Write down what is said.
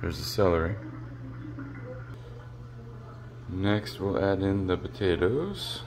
There's the celery. Next we'll add in the potatoes.